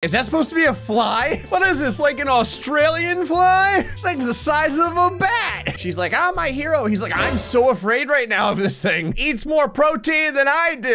Is that supposed to be a fly? What is this, like an Australian fly? It's like the size of a bat. She's like, I'm my hero. He's like, I'm so afraid right now of this thing. Eats more protein than I do.